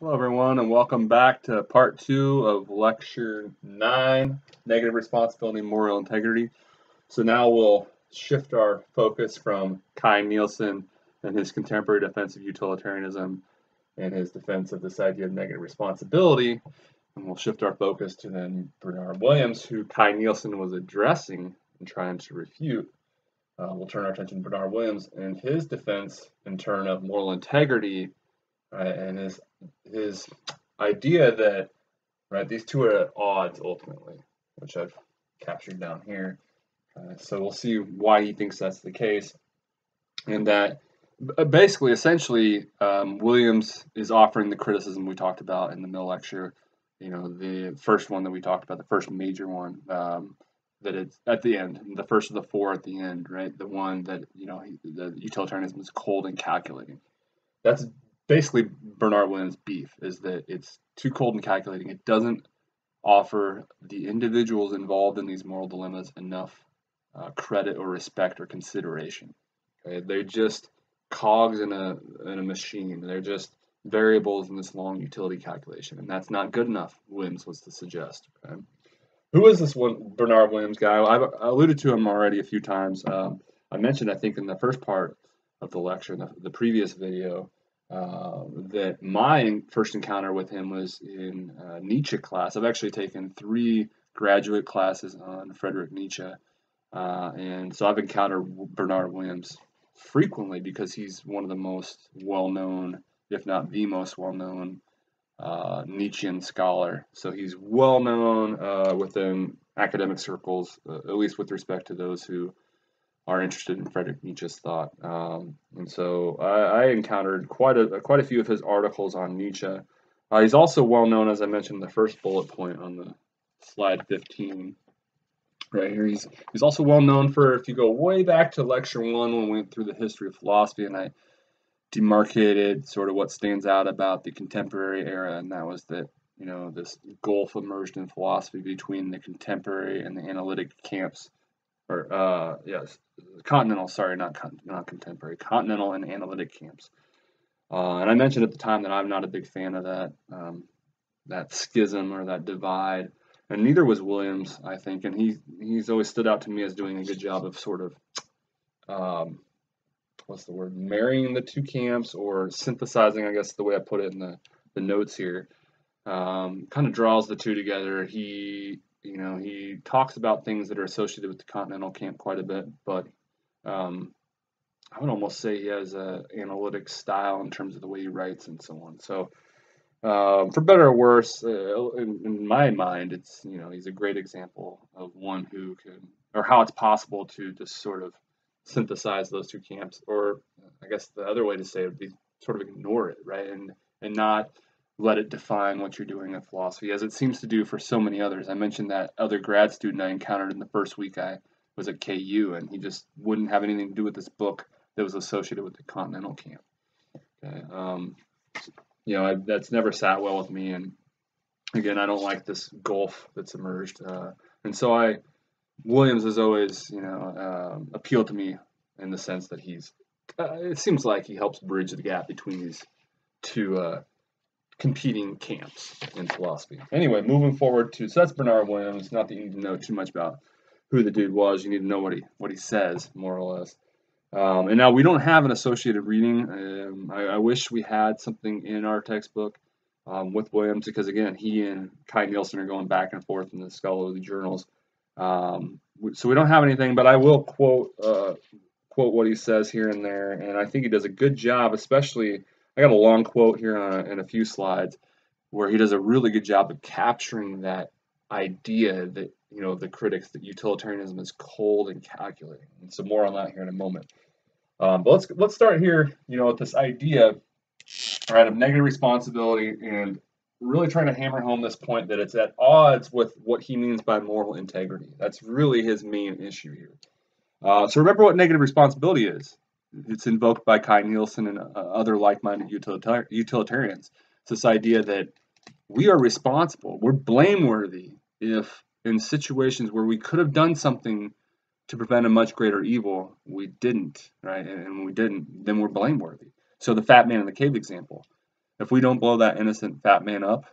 Hello, everyone, and welcome back to part two of lecture nine negative responsibility, moral integrity. So now we'll shift our focus from Kai Nielsen and his contemporary defense of utilitarianism and his defense of this idea of negative responsibility, and we'll shift our focus to then Bernard Williams, who Kai Nielsen was addressing and trying to refute. Uh, we'll turn our attention to Bernard Williams and his defense in turn of moral integrity right, and his his idea that right these two are at odds ultimately, which I've captured down here. Uh, so we'll see why he thinks that's the case, and that basically, essentially, um, Williams is offering the criticism we talked about in the Mill lecture. You know, the first one that we talked about, the first major one, um, that it's at the end, the first of the four at the end, right? The one that you know, the utilitarianism is cold and calculating. That's basically Bernard Williams' beef is that it's too cold and calculating. It doesn't offer the individuals involved in these moral dilemmas enough uh, credit or respect or consideration. Okay? They're just cogs in a in a machine. They're just variables in this long utility calculation, and that's not good enough. Williams was to suggest. Okay? Who is this one Bernard Williams guy? I've alluded to him already a few times. Um, I mentioned, I think, in the first part of the lecture, the, the previous video, uh, that my first encounter with him was in uh, Nietzsche class. I've actually taken three graduate classes on Frederick Nietzsche, uh, and so I've encountered Bernard Williams frequently because he's one of the most well-known, if not the most well-known, uh, Nietzschean scholar. So he's well-known uh, within academic circles, at least with respect to those who are interested in Friedrich Nietzsche's thought. Um, and so I, I, encountered quite a quite a few of his articles on Nietzsche. Uh, he's also well known, as I mentioned, the first bullet point on the slide 15. Right here, he's he's also well known for if you go way back to lecture one when we went through the history of philosophy, and I demarcated sort of what stands out about the contemporary era, and that was that you know this gulf emerged in philosophy between the contemporary and the analytic camps or uh, yes, continental. Sorry, not con- not contemporary. Continental and analytic camps. Uh, and I mentioned at the time that I'm not a big fan of that um, that schism or that divide, and neither was Williams, I think. And he he's always stood out to me as doing a good job of sort of um, what's the word marrying the two camps or synthesizing, I guess the way I put it in the the notes here. Um, kind of draws the two together. He you know, he talks about things that are associated with the Continental Camp quite a bit, but um, I would almost say he has an analytic style in terms of the way he writes and so on. So, um, for better or worse, uh, in, in, my mind, it's you know he's a great example of one who can, or how it's possible to just sort of synthesize those two camps, or I guess the other way to say it would be sort of ignore it, right, and and not let it define what you're doing in philosophy, as it seems to do for so many others. I mentioned that other grad student I encountered in the first week I was at KU, and he just wouldn't have anything to do with this book that was associated with the Continental Camp. Okay, um, you know I, that's never sat well with me, and again, I don't like this gulf that's emerged, uh, and so I Williams has always you know um, appealed to me in the sense that he's. Uh, it seems like he helps bridge the gap between these two uh, competing camps in philosophy. Anyway, moving forward to so that's Bernard Williams. Not that you need to know too much about who the dude was. You need to know what he what he says more or less. Um, and now we don't have an associated reading. Um, I, I, wish we had something in our textbook um, with Williams because again, he and Kai Nielsen are going back and forth in the scholarly journals. Um, so we don't have anything, but I will quote uh, quote what he says here and there, and I think he does a good job, especially I got a long quote here on, in a few slides where he does a really good job of capturing that idea that you know the critics that utilitarianism is cold and calculating. And so more on that here in a moment. Um, but let's let's start here. You know, with this idea, right, of negative responsibility and really trying to hammer home this point that it's at odds with what he means by moral integrity. That's really his main issue here. Uh, so remember what negative responsibility is it's invoked by Kai Nielsen and uh, other like-minded utilitar- utilitarians. It's this idea that we are responsible, we're blameworthy if in situations where we could have done something to prevent a much greater evil, we didn't, right? And when we didn't, then we're blameworthy. So the fat man in the cave example, if we don't blow that innocent fat man up,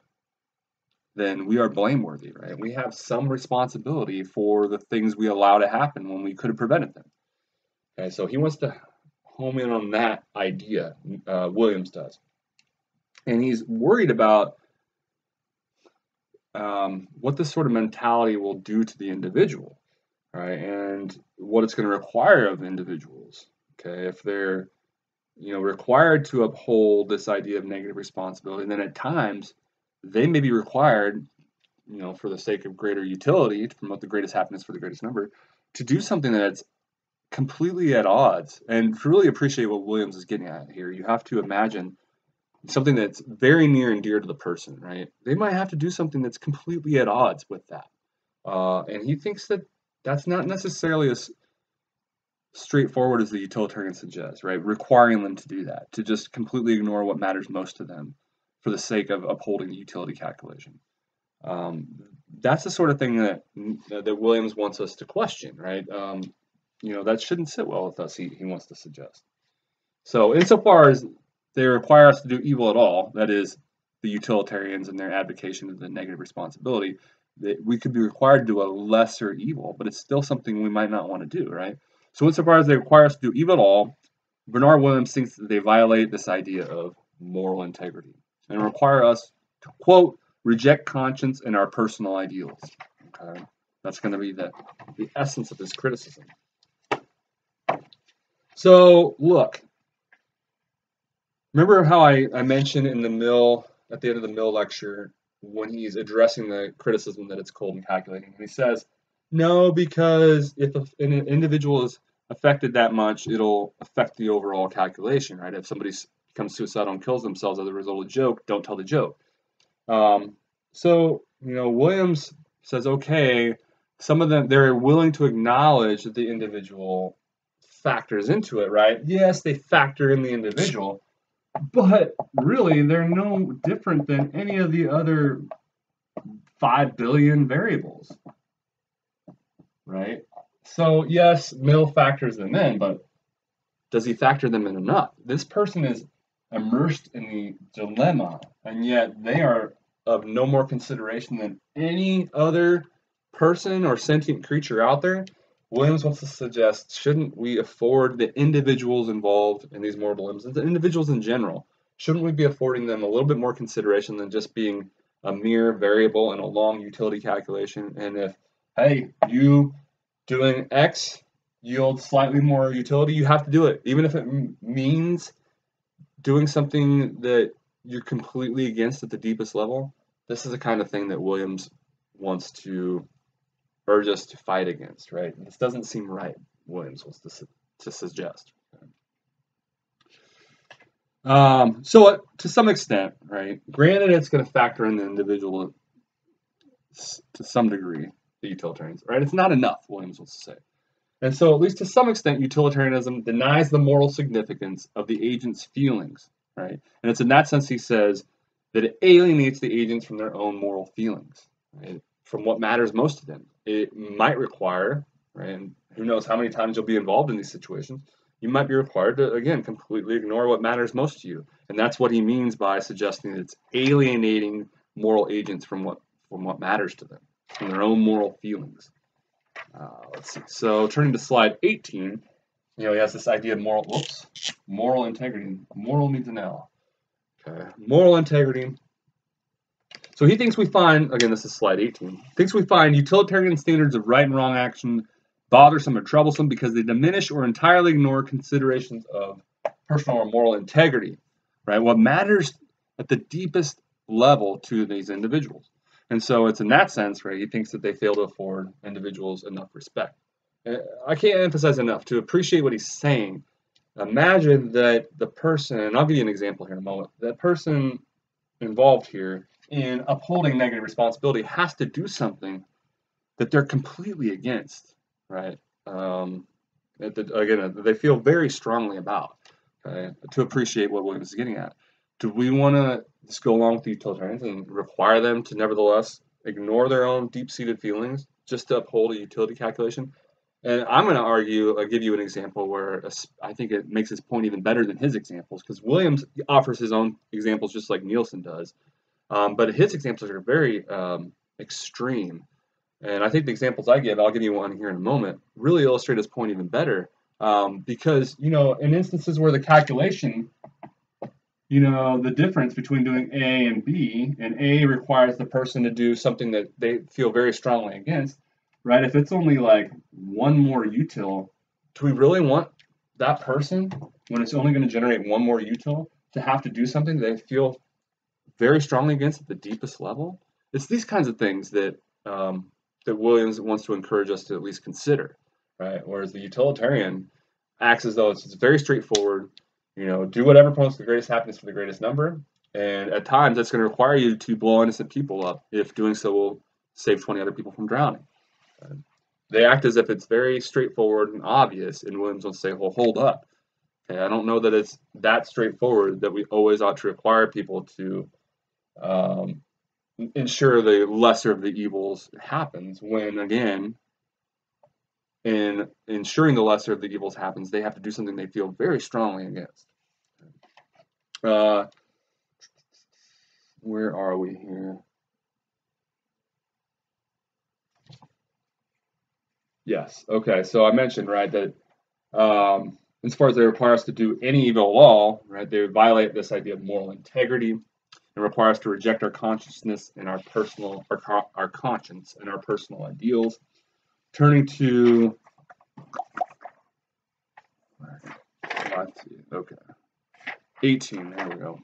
then we are blameworthy, right? We have some responsibility for the things we allow to happen when we could have prevented them. Okay, so he wants to home in on that idea, uh, Williams does. And he's worried about um, what this sort of mentality will do to the individual, right? And what it's going to require of individuals. Okay, if they're you know required to uphold this idea of negative responsibility, then at times they may be required, you know, for the sake of greater utility, to promote the greatest happiness for the greatest number, to do something that's completely at odds. And to really appreciate what Williams is getting at here, you have to imagine something that's very near and dear to the person, right? They might have to do something that's completely at odds with that. Uh, and he thinks that that's not necessarily as straightforward as the utilitarian suggests, right? Requiring them to do that, to just completely ignore what matters most to them for the sake of upholding the utility calculation. Um, that's the sort of thing that that Williams wants us to question, right? Um, you know, that shouldn't sit well with us. He, he wants to suggest. So, insofar as they require us to do evil at all, that is, the utilitarians and their advocation of the negative responsibility, that we could be required to do a lesser evil, but it's still something we might not want to do, right? So, insofar as they require us to do evil at all, Bernard Williams thinks that they violate this idea of moral integrity and require us to, quote, reject conscience and our personal ideals. Okay? That's going to be the, the essence of his criticism. So, look, remember how I, I mentioned in the Mill, at the end of the Mill lecture, when he's addressing the criticism that it's cold and calculating, and he says, no, because if an individual is affected that much, it'll affect the overall calculation, right? If somebody becomes suicidal and kills themselves as a result of a joke, don't tell the joke. Um, so, you know, Williams says, okay, some of them, they're willing to acknowledge that the individual factors into it, right? Yes, they factor in the individual, but really they're no different than any of the other 5 billion variables, right? So, yes, Mill factors them in, but does he factor them in enough? This person is immersed in the dilemma, and yet they are of no more consideration than any other person or sentient creature out there Williams wants to suggest shouldn't we afford the individuals involved in these moral dilemmas, the individuals in general, shouldn't we be affording them a little bit more consideration than just being a mere variable in a long utility calculation? And if, hey, you doing X yields slightly more utility, you have to do it, even if it means doing something that you're completely against at the deepest level. This is the kind of thing that Williams wants to urge us to fight against, right? This doesn't seem right, Williams was to, su to suggest. Um, so uh, to some extent, right, granted it's going to factor in the individual to some degree, the utilitarians, right? It's not enough, Williams wants to say. And so, at least to some extent, utilitarianism denies the moral significance of the agent's feelings, right? And it's in that sense he says that it alienates the agents from their own moral feelings, right? From what matters most to them it might require, and who knows how many times you'll be involved in these situations, you might be required to, again, completely ignore what matters most to you. And that's what he means by suggesting that it's alienating moral agents from what, from what matters to them, from their own moral feelings. Uh, let's see. So turning to slide 18, you know, he has this idea of moral, whoops, moral integrity. Moral means an L. Okay. Moral integrity so he thinks we find, again, this is slide 18, thinks we find utilitarian standards of right and wrong action bothersome or troublesome because they diminish or entirely ignore considerations of personal or moral integrity, right? What matters at the deepest level to these individuals. And so it's in that sense, right, he thinks that they fail to afford individuals enough respect. I can't emphasize enough to appreciate what he's saying. Imagine that the person, and I'll give you an example here in a moment, that person involved here in upholding negative responsibility has to do something that they're completely against, right? Um, again, they feel very strongly about. Okay? To appreciate what Williams is getting at, do we want to just go along with the utilitarians and require them to nevertheless ignore their own deep-seated feelings just to uphold a utility calculation? And I'm going to argue, I'll give you an example where I think it makes his point even better than his examples because Williams offers his own examples just like Nielsen does. Um, but his examples are very um, extreme. And I think the examples I give, I'll give you one here in a moment, really illustrate his point even better. Um, because, you know, in instances where the calculation, you know, the difference between doing A and B, and A requires the person to do something that they feel very strongly against, right? If it's only like one more util, do we really want that person, when it's only going to generate one more util, to have to do something they feel very strongly against at the deepest level? It's these kinds of things that um, that Williams wants to encourage us to at least consider, right? Whereas the utilitarian acts as though it's, it's very straightforward. You know, do whatever promotes the greatest happiness for the greatest number, and at times that's going to require you to blow innocent people up if doing so will save 20 other people from drowning. They act as if it's very straightforward and obvious, and Williams will say, well, hold up. Okay, I don't know that it's that straightforward that we always ought to require people to um, ensure the lesser of the evils happens when, again, in ensuring the lesser of the evils happens, they have to do something they feel very strongly against. Uh, where are we here? Yes. Okay. So I mentioned right that um, as far as they require us to do any evil all, right, they violate this idea of moral integrity and require us to reject our consciousness and our personal our, our conscience and our personal ideals. Turning to okay, 18. There we go.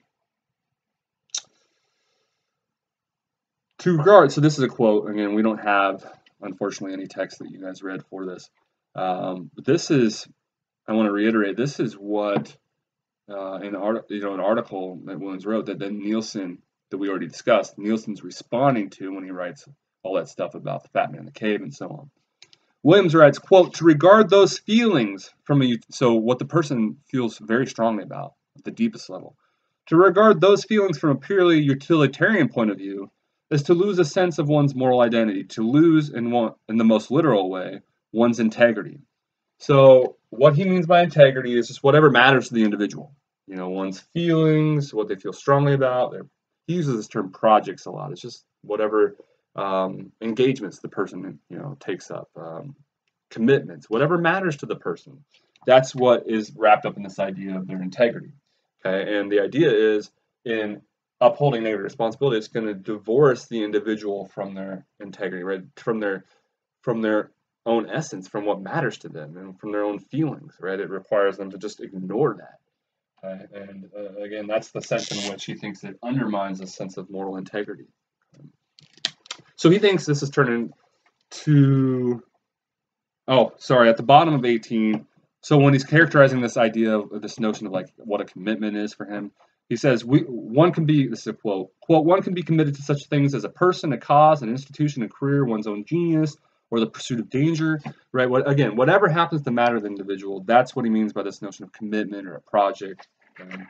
To regard, so this is a quote. Again, we don't have unfortunately, any text that you guys read for this. Um, but this is, I want to reiterate, this is what uh, an art, you know, an article that Williams wrote that then Nielsen, that we already discussed, Nielsen's responding to when he writes all that stuff about the fat man in the cave and so on. Williams writes, quote, to regard those feelings from a, so what the person feels very strongly about at the deepest level, to regard those feelings from a purely utilitarian point of view is to lose a sense of one's moral identity, to lose in one in the most literal way one's integrity. So what he means by integrity is just whatever matters to the individual. You know, one's feelings, what they feel strongly about. he uses this term projects a lot. It's just whatever um, engagements the person you know takes up, um, commitments, whatever matters to the person. That's what is wrapped up in this idea of their integrity. Okay, and the idea is in upholding negative responsibility it's going to divorce the individual from their integrity, right? From their from their own essence, from what matters to them, and from their own feelings, right? It requires them to just ignore that. Right? And uh, again, that's the sense in which he thinks it undermines a sense of moral integrity. So he thinks this is turning to, oh, sorry, at the bottom of 18. So when he's characterizing this idea of this notion of like what a commitment is for him, he says, we, one can be, this is a quote, quote, one can be committed to such things as a person, a cause, an institution, a career, one's own genius, or the pursuit of danger, right? What, again, whatever happens to matter the individual, that's what he means by this notion of commitment or a project. Um,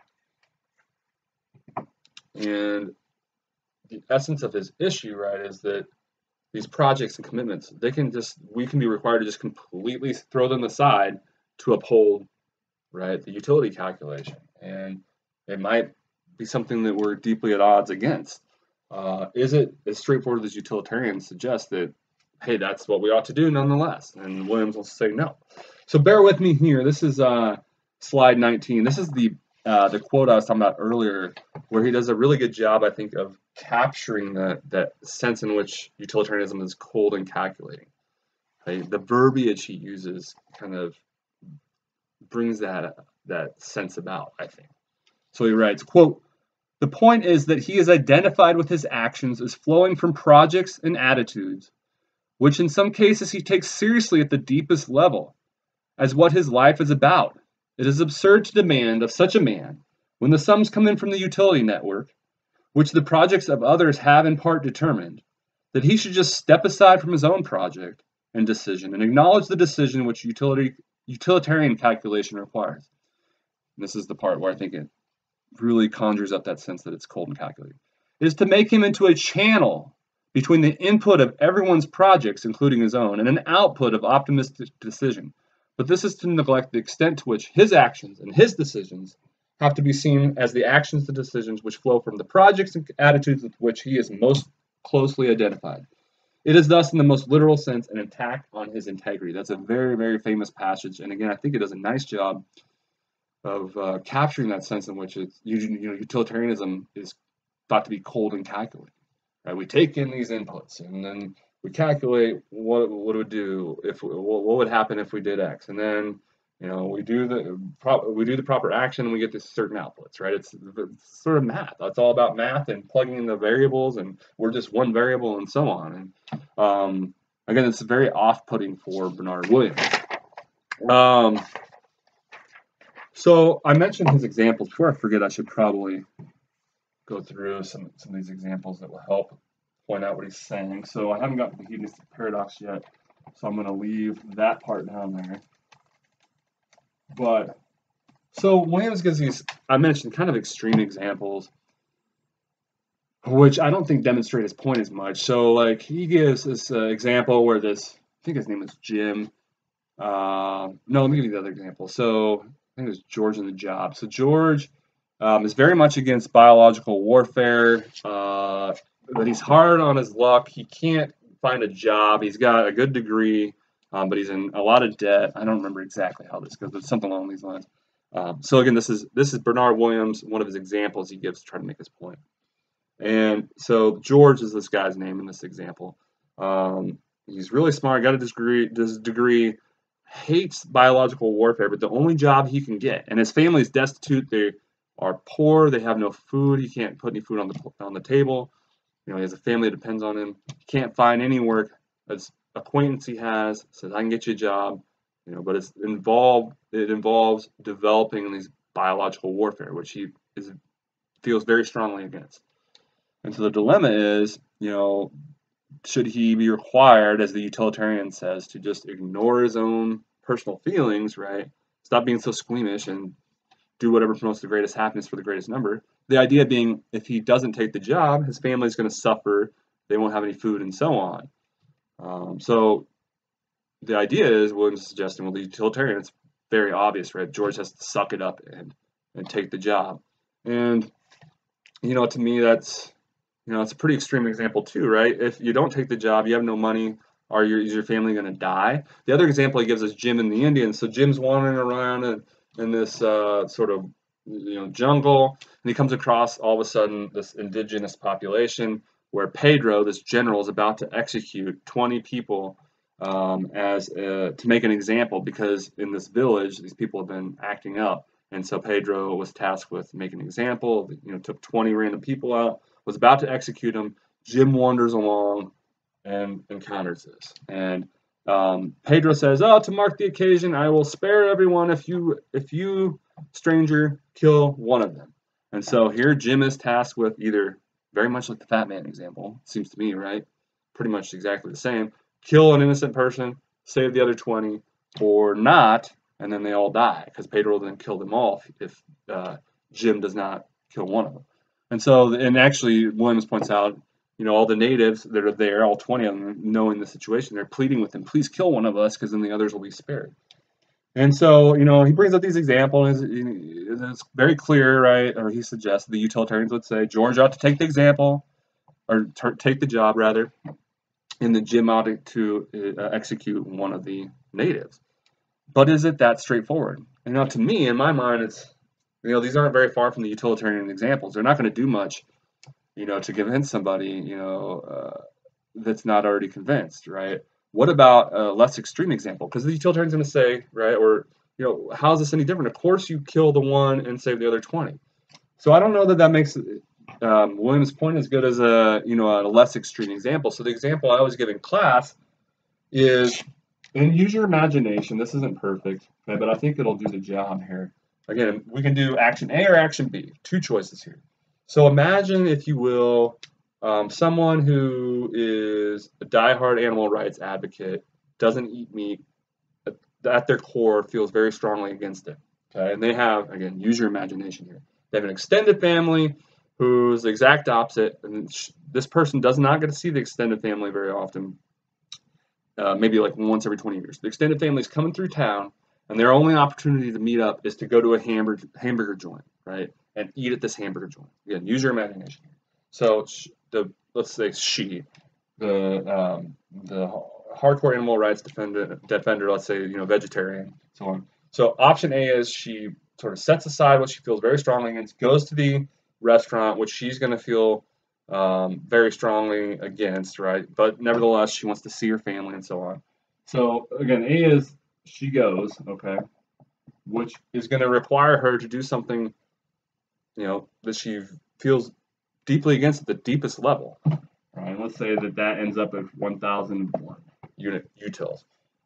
and the essence of his issue, right, is that these projects and commitments, they can just, we can be required to just completely throw them aside to uphold, right, the utility calculation. And it might be something that we're deeply at odds against. Uh, is it as straightforward as utilitarians suggest that, hey, that's what we ought to do nonetheless? And Williams will say no. So bear with me here. This is uh, slide 19. This is the uh, the quote I was talking about earlier, where he does a really good job, I think, of capturing that that sense in which utilitarianism is cold and calculating. Right? The verbiage he uses kind of brings that that sense about, I think. So he writes, quote, the point is that he is identified with his actions as flowing from projects and attitudes, which in some cases he takes seriously at the deepest level, as what his life is about. It is absurd to demand of such a man, when the sums come in from the utility network, which the projects of others have in part determined, that he should just step aside from his own project and decision and acknowledge the decision which utility, utilitarian calculation requires. And this is the part where I think it really conjures up that sense that it's cold and calculated, is to make him into a channel between the input of everyone's projects, including his own, and an output of optimistic decision. But this is to neglect the extent to which his actions and his decisions have to be seen as the actions and decisions which flow from the projects and attitudes with which he is most closely identified. It is thus, in the most literal sense, an attack on his integrity. That's a very, very famous passage, and again, I think it does a nice job of uh, capturing that sense in which it's you know utilitarianism is thought to be cold and calculating. We take in these inputs, and then we calculate what what would do if what, would happen if we did X, and then you know we do the we do the proper action and we get to certain outputs right? It's, it's, sort of math. That's all about math and plugging in the variables and we're just one variable and so on. And um, again it's very off-putting for Bernard Williams. Um, so i mentioned his examples. Before i forget i should probably go through some, some of these examples that will help point out what he's saying so i haven't got to the hedonistic paradox yet so i'm going to leave that part down there but so Williams gives these, I mentioned, kind of extreme examples, which I don't think demonstrate his point as much. So like he gives this uh, example where this, I think his name is Jim. Uh, no, let me give you the other example. So I think it was George in the job. So George um, is very much against biological warfare, uh, but he's hard on his luck. He can't find a job. He's got a good degree um, but he's in a lot of debt. I don't remember exactly how this goes, but something along these lines. Um, so again, this is this is Bernard Williams, one of his examples he gives to try to make his point. And so George is this guy's name in this example. Um, he's really smart, got a degree, this degree, hates biological warfare, but the only job he can get, and his family is destitute. They are poor. They have no food. He can't put any food on the on the table. You know, he has a family that depends on him. He can't find any work that's acquaintance he has says I can get you a job, you know, but it's involved. It involves developing these biological warfare, which he is feels very strongly against. And so the dilemma is, you know, should he be required, as the utilitarian says, to just ignore his own personal feelings, right? Stop being so squeamish and do whatever promotes the greatest happiness for the greatest number. The idea being, if he doesn't take the job, his family is going to suffer. They won't have any food and so on. Um, so the idea is, Williams suggesting, well, the utilitarian, it's very obvious, right? George has to suck it up and, and take the job. And, you know, to me, that's, you know, it's a pretty extreme example too, right? If you don't take the job, you have no money, are your, is your family going to die? The other example he gives is Jim and the Indians. So Jim's wandering around in, in this uh, sort of, you know, jungle, and he comes across all of a sudden this indigenous population where Pedro, this general, is about to execute 20 people um, as a, to make an example because in this village these people have been acting up, and so Pedro was tasked with making an example. You know, took 20 random people out, was about to execute them. Jim wanders along and encounters this, and um, Pedro says, "Oh, to mark the occasion, I will spare everyone if you if you stranger kill one of them." And so here Jim is tasked with either very much like the Fat Man example, seems to me, right? Pretty much exactly the same. Kill an innocent person, save the other 20, or not, and then they all die because Pedro will then kill them all if, if uh, Jim does not kill one of them. And so, and actually, Williams points out, you know, all the natives that are there, all 20 of them, knowing the situation, they're pleading with him, please kill one of us because then the others will be spared. And so, you know, he brings up these examples. It's very clear, right? Or he suggests the utilitarians would say George ought to take the example, or take the job rather, and then Jim ought to uh, execute one of the natives. But is it that straightforward? And now, to me, in my mind, it's you know these aren't very far from the utilitarian examples. They're not going to do much, you know, to convince somebody, you know, uh, that's not already convinced, right? What about a less extreme example? Because the utilitarian's going to say, right, or you know, how is this any different? Of course, you kill the one and save the other 20. So I don't know that that makes um, Williams' point as good as a you know a less extreme example. So the example I always give in class is, and use your imagination. This isn't perfect, okay, but I think it'll do the job here. Again, we can do action A or action B. Two choices here. So imagine, if you will, um, someone who is a diehard animal rights advocate, doesn't eat meat, at their core feels very strongly against it. Okay, and they have again, use your imagination here. They have an extended family. who's the exact opposite. And this person does not get to see the extended family very often, uh, maybe like once every 20 years. The extended family is coming through town, and their only opportunity to meet up is to go to a hamburger hamburger joint, right, and eat at this hamburger joint. Again, use your imagination. So the let's say she, the um, the hardcore animal rights defender, defender, let's say you know vegetarian, so on. So option A is she sort of sets aside what she feels very strongly against, goes to the restaurant, which she's going to feel um, very strongly against, right? But nevertheless, she wants to see her family and so on. So again, A is she goes, okay, which is going to require her to do something, you know, that she feels deeply against at the deepest level. Right? Let's say that that ends up at 1,001 unit utils.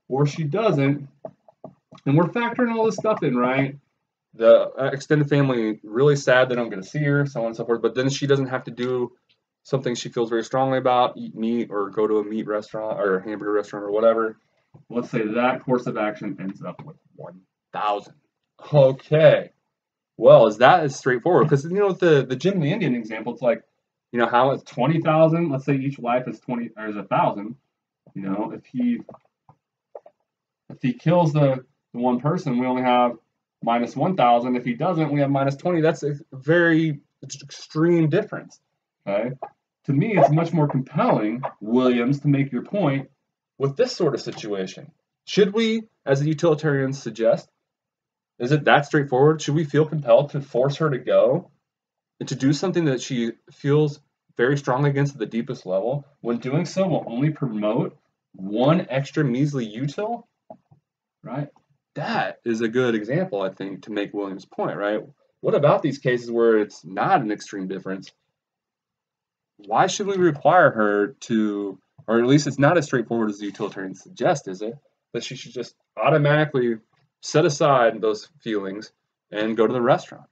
Or she doesn't, and we're factoring all this stuff in, right? The uh, extended family really sad they don't get to see her, so on and so forth. But then she doesn't have to do something she feels very strongly about, eat meat or go to a meat restaurant or a hamburger restaurant or whatever. Let's say that course of action ends up with 1,000. Okay. Well, is that as straightforward? Because you know the the Jim the Indian example, it's like, you know, how it's twenty thousand. Let's say each life is twenty or is a thousand. You know, if he if he kills the, the one person, we only have minus one thousand. If he doesn't, we have minus twenty. That's a very extreme difference. Okay. To me, it's much more compelling, Williams, to make your point with this sort of situation. Should we, as the utilitarians suggest, is it that straightforward? Should we feel compelled to force her to go and to do something that she feels very strong against at the deepest level when doing so will only promote one extra measly util? Right? That is a good example, I think, to make Williams' point, right? What about these cases where it's not an extreme difference? Why should we require her to, or at least it's not as straightforward as the utilitarians suggest, is it? That she should just automatically set aside those feelings and go to the restaurant.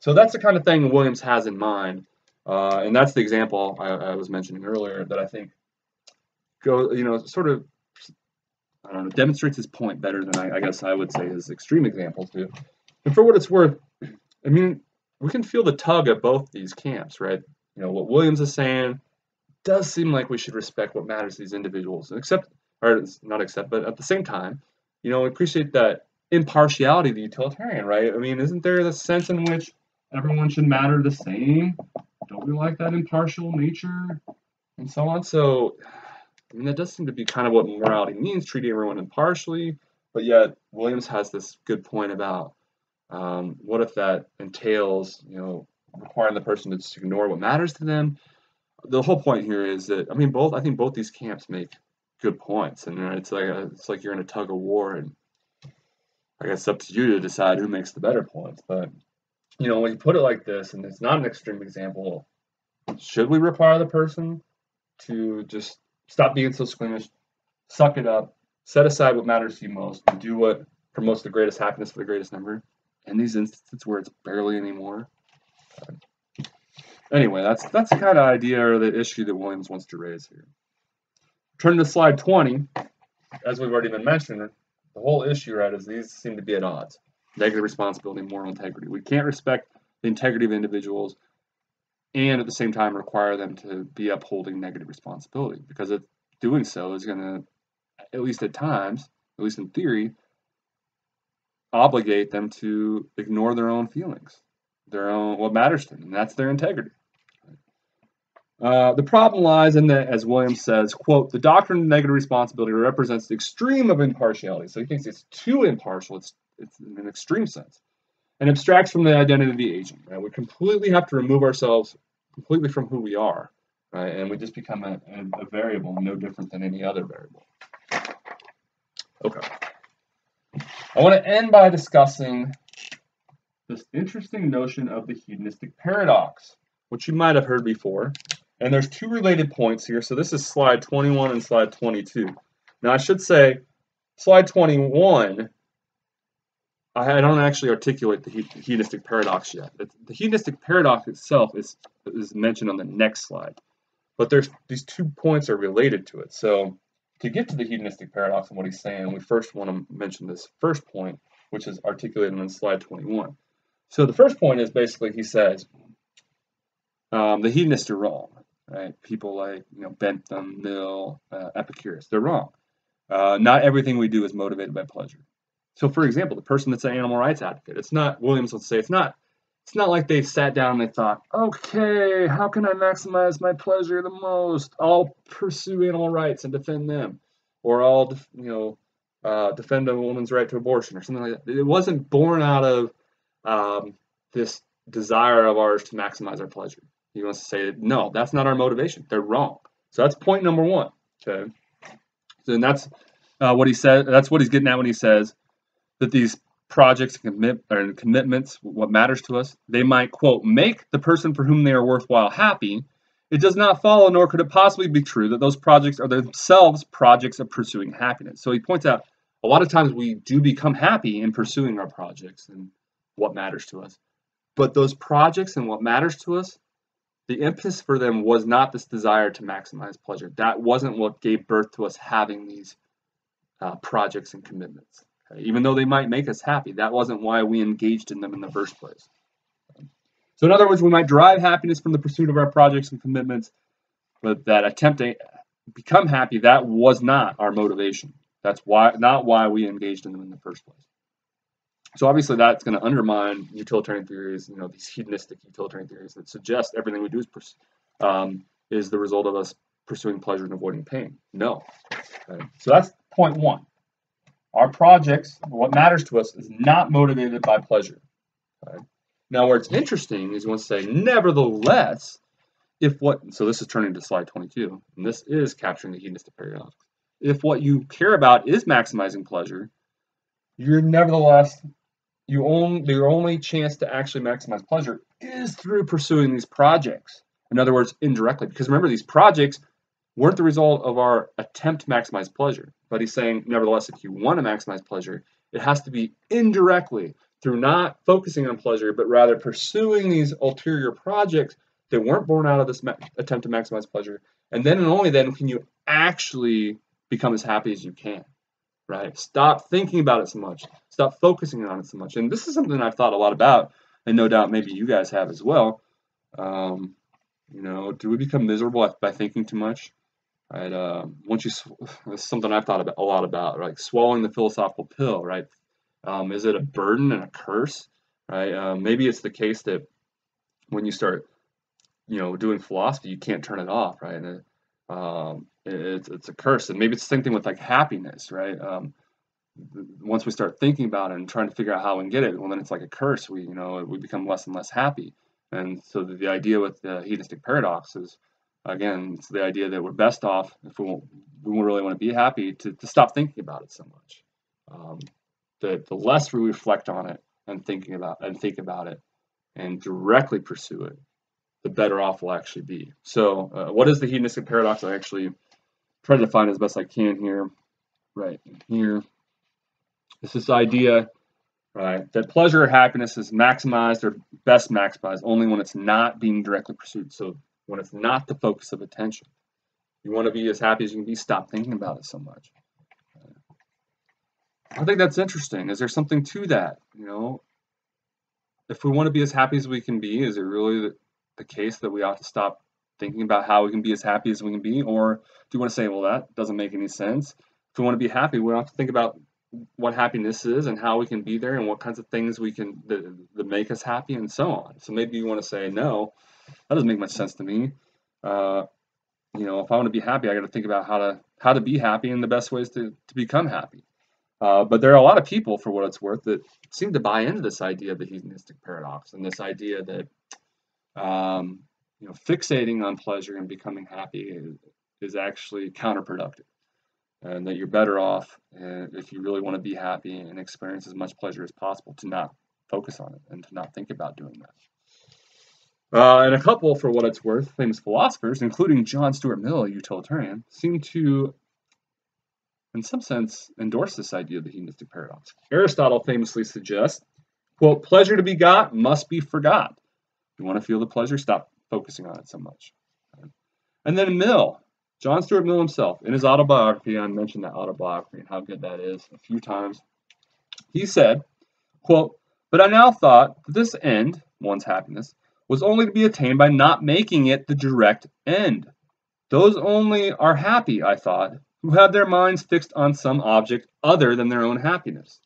So that's the kind of thing Williams has in mind, uh, and that's the example I, I, was mentioning earlier that I think go you know sort of I don't know demonstrates his point better than I, I guess I would say his extreme examples do. And for what it's worth, I mean we can feel the tug at both these camps, right? You know what Williams is saying does seem like we should respect what matters to these individuals, and accept or not accept, but at the same time you know, appreciate that impartiality of the utilitarian, right? I mean, isn't there the sense in which everyone should matter the same? Don't we like that impartial nature and so on? So, I mean, that does seem to be kind of what morality means, treating everyone impartially. But yet, Williams has this good point about um, what if that entails, you know, requiring the person to just ignore what matters to them. The whole point here is that I mean, both I think both these camps make good points, and it's like a, it's like you're in a tug of war, and I guess it's up to you to decide who makes the better points. But you know, when you put it like this, and it's not an extreme example, should we require the person to just stop being so squeamish, suck it up, set aside what matters to you most, and do what promotes the greatest happiness for the greatest number? In these instances where it's barely anymore. Anyway, that's that's the kind of idea or the issue that Williams wants to raise here. Turn to slide 20. As we've already been mentioning, the whole issue, right, is these seem to be at odds. Negative responsibility, moral integrity. We can't respect the integrity of individuals and at the same time require them to be upholding negative responsibility because it, doing so is going to, at least at times, at least in theory, obligate them to ignore their own feelings, their own what matters to them, and that's their integrity. Uh, the problem lies in that, as Williams says, quote, the doctrine of negative responsibility represents the extreme of impartiality. So he thinks it's too impartial, it's, it's in an extreme sense, and abstracts from the identity of the agent. Right? We completely have to remove ourselves completely from who we are, right? and we just become a, a, a variable no different than any other variable. Okay. I want to end by discussing this interesting notion of the hedonistic paradox, which you might have heard before. And there's two related points here. So this is slide 21 and slide 22. Now I should say slide 21, I don't actually articulate the hedonistic paradox yet. The hedonistic paradox itself is, is mentioned on the next slide. But there's these two points are related to it. So to get to the hedonistic paradox and what he's saying, we first want to mention this first point, which is articulated on slide 21. So the first point is basically he says, um, the hedonists are wrong, right? People like you know Bentham, Mill, uh, Epicurus, they're wrong. Uh, not everything we do is motivated by pleasure. So, for example, the person that's an animal rights advocate, it's not Williams would say it's not. It's not like they sat down and they thought, okay, how can I maximize my pleasure the most? I'll pursue animal rights and defend them, or I'll, you know, uh, defend a woman's right to abortion or something like that. It wasn't born out of um, this desire of ours to maximize our pleasure. He wants to say, no, that's not our motivation. They're wrong. So that's point number one. Okay. So and that's uh, what he said. That's what he's getting at when he says that these projects and commit or commitments, what matters to us, they might quote make the person for whom they are worthwhile happy. It does not follow, nor could it possibly be true, that those projects are themselves projects of pursuing happiness. So he points out a lot of times we do become happy in pursuing our projects and what matters to us. But those projects and what matters to us, the impetus for them was not this desire to maximize pleasure. That wasn't what gave birth to us having these uh, projects and commitments. Okay? Even though they might make us happy, that wasn't why we engaged in them in the first place. So, in other words, we might derive happiness from the pursuit of our projects and commitments, but that attempt to become happy, that was not our motivation. That's why not why we engaged in them in the first place. So obviously that's going to undermine utilitarian theories, you know, these hedonistic utilitarian theories that suggest everything we do is um, is the result of us pursuing pleasure and avoiding pain. No. Okay. So that's point one. Our projects, what matters to us, is not motivated by pleasure. Okay. Now, where it's interesting is you want to say, nevertheless, if what, so this is turning to slide 22, and this is capturing the hedonistic paradox. If what you care about is maximizing pleasure, you're nevertheless you only your only chance to actually maximize pleasure is through pursuing these projects. In other words, indirectly, because remember these projects weren't the result of our attempt to maximize pleasure. But he's saying, nevertheless, if you want to maximize pleasure, it has to be indirectly through not focusing on pleasure, but rather pursuing these ulterior projects that weren't born out of this attempt to maximize pleasure. And then and only then can you actually become as happy as you can right? Stop thinking about it so much. Stop focusing on it so much. And this is something I've thought a lot about, and no doubt maybe you guys have as well. Um, you know, do we become miserable by thinking too much? Right. Uh, once you, this is something I've thought about a lot about, like swallowing the philosophical pill, right? Um, is it a burden and a curse, right? Uh, maybe it's the case that when you start, you know, doing philosophy, you can't turn it off, right? And um, it's, it's a curse. And maybe it's the same thing with like happiness, right? Um, once we start thinking about it and trying to figure out how we can get it, well, then it's like a curse. We, you know, we become less and less happy. And so the, the idea with the hedonistic paradox is, again, it's the idea that we're best off if we, won't, we really want to be happy to, to stop thinking about it so much. Um, the, the less we reflect on it and thinking about and think about it and directly pursue it, the better off we'll actually be. So, uh, what is the hedonistic paradox? I actually try to define as best I can here. Right here. It's this idea, right, that pleasure or happiness is maximized or best maximized only when it's not being directly pursued. So, when it's not the focus of attention. You want to be as happy as you can be, stop thinking about it so much. I think that's interesting. Is there something to that? You know, if we want to be as happy as we can be, is it really the case that we ought to stop thinking about how we can be as happy as we can be? Or do you want to say, well, that doesn't make any sense? If we want to be happy, we have to think about what happiness is and how we can be there and what kinds of things we can that, that make us happy and so on. So maybe you want to say, no, that doesn't make much sense to me. Uh, you know, if I want to be happy, I got to think about how to how to be happy and the best ways to, to become happy. Uh, but there are a lot of people, for what it's worth, that seem to buy into this idea of the hedonistic paradox and this idea that um, know, fixating on pleasure and becoming happy is, actually counterproductive. And that you're better off uh, if you really want to be happy and experience as much pleasure as possible to not focus on it and to not think about doing that. Uh, and a couple, for what it's worth, famous philosophers, including John Stuart Mill, a utilitarian, seem to, in some sense, endorse this idea of the hedonistic paradox. Aristotle famously suggests, quote, pleasure to be got must be forgot. You want to feel the pleasure, stop focusing on it so much. And then Mill, John Stuart Mill himself, in his autobiography, I mentioned that autobiography and how good that is a few times. He said, quote, But I now thought that this end, one's happiness, was only to be attained by not making it the direct end. Those only are happy, I thought, who have their minds fixed on some object other than their own happiness.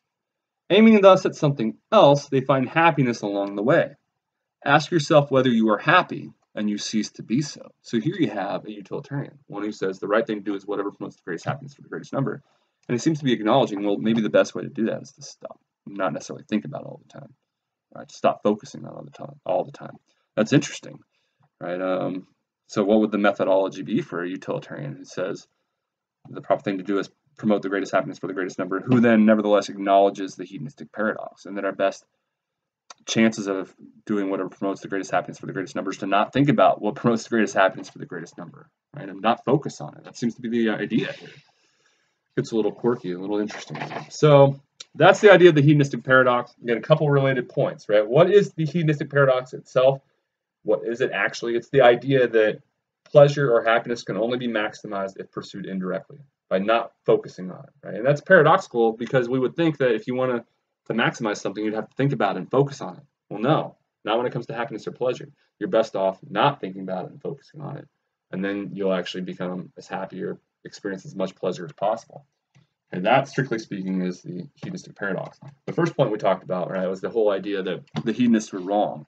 Aiming thus at something else, they find happiness along the way. Ask yourself whether you are happy, and you cease to be so. So here you have a utilitarian, one who says the right thing to do is whatever promotes the greatest happiness for the greatest number. And he seems to be acknowledging, well, maybe the best way to do that is to stop, not necessarily think about it all the time, right? Stop focusing on all the time, all the time. That's interesting, right? Um, so what would the methodology be for a utilitarian who says the proper thing to do is promote the greatest happiness for the greatest number, who then nevertheless acknowledges the hedonistic paradox and that our best chances of doing whatever promotes the greatest happiness for the greatest numbers to not think about what promotes the greatest happiness for the greatest number, right? And not focus on it. That seems to be the uh, idea here. It's a little quirky, a little interesting. So that's the idea of the hedonistic paradox. Again, a couple related points, right? What is the hedonistic paradox itself? What is it actually? It's the idea that pleasure or happiness can only be maximized if pursued indirectly by not focusing on it, right? And that's paradoxical because we would think that if you want to to maximize something, you'd have to think about it and focus on it. Well, no, not when it comes to happiness or pleasure. You're best off not thinking about it and focusing on it. And then you'll actually become as happy or experience as much pleasure as possible. And that, strictly speaking, is the hedonistic paradox. The first point we talked about, right, was the whole idea that the hedonists were wrong.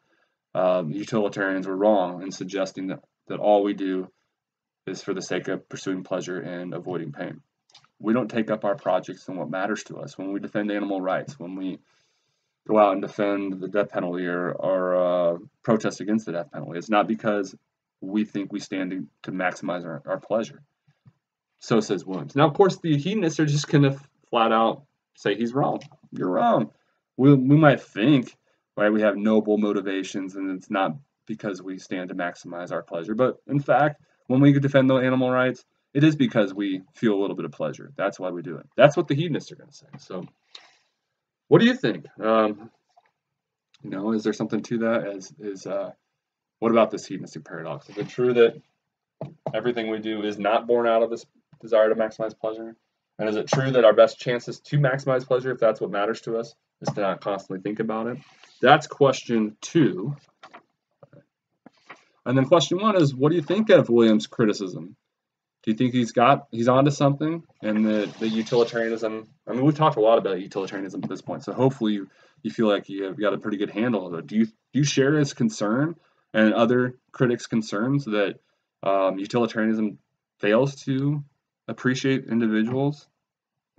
Um, utilitarians were wrong in suggesting that, that all we do is for the sake of pursuing pleasure and avoiding pain we don't take up our projects and what matters to us. When we defend animal rights, when we go out and defend the death penalty or, or uh, protest against the death penalty, it's not because we think we stand to, maximize our, our pleasure. So says Williams. Now, of course, the hedonists are just going to flat out say he's wrong. You're wrong. We, we might think, right, we have noble motivations and it's not because we stand to maximize our pleasure. But in fact, when we defend the animal rights, it is because we feel a little bit of pleasure. That's why we do it. That's what the hedonists are going to say. So, what do you think? Um, you know, is there something to that? As is, uh, what about this hedonistic paradox? Is it true that everything we do is not born out of this desire to maximize pleasure? And is it true that our best chances to maximize pleasure, if that's what matters to us, is to not constantly think about it? That's question two. And then question one is, what do you think of Williams' criticism do you think he's got he's onto something and the, the utilitarianism i mean we've talked a lot about utilitarianism at this point so hopefully you, you feel like you've got a pretty good handle of it. Do you do you share his concern and other critics concerns that um, utilitarianism fails to appreciate individuals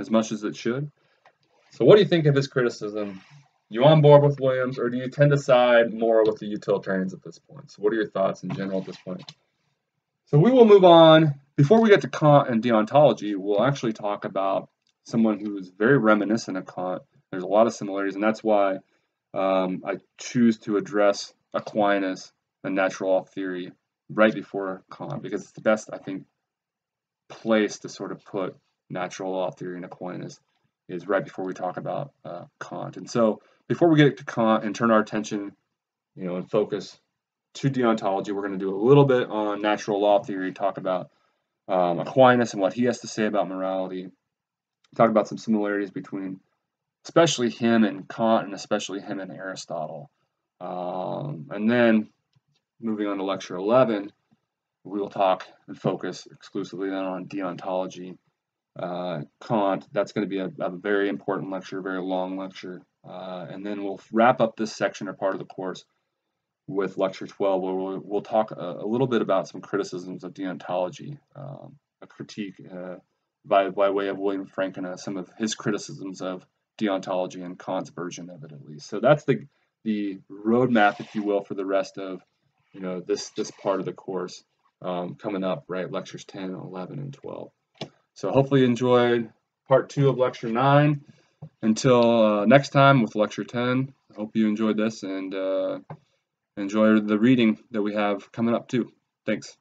as much as it should? So what do you think of his criticism? You on board with williams or do you tend to side more with the utilitarians at this point? So what are your thoughts in general at this point? So we will move on before we get to Kant and deontology, we'll actually talk about someone who is very reminiscent of Kant. There's a lot of similarities, and that's why um, I choose to address Aquinas and natural law theory right before Kant, because it's the best, I think, place to sort of put natural law theory and Aquinas is right before we talk about uh, Kant. And so before we get to Kant and turn our attention, you know, and focus to deontology, we're going to do a little bit on natural law theory, talk about um, Aquinas and what he has to say about morality. Talk about some similarities between, especially him and Kant, and especially him and Aristotle. Um, and then, moving on to lecture 11, we will talk and focus exclusively then on deontology. Uh, Kant, that's going to be a, a, very important lecture, very long lecture. Uh, and then we'll wrap up this section or part of the course with lecture 12 where we'll, we'll talk a, a, little bit about some criticisms of deontology, um, a critique uh, by, by way of William Frankena, some of his criticisms of deontology and Kant's version of it at least. So that's the the roadmap, if you will, for the rest of you know this this part of the course um, coming up, right? Lectures 10, 11, and 12. So hopefully you enjoyed part two of lecture nine. Until uh, next time with lecture 10, I hope you enjoyed this and uh, enjoy the reading that we have coming up too. Thanks.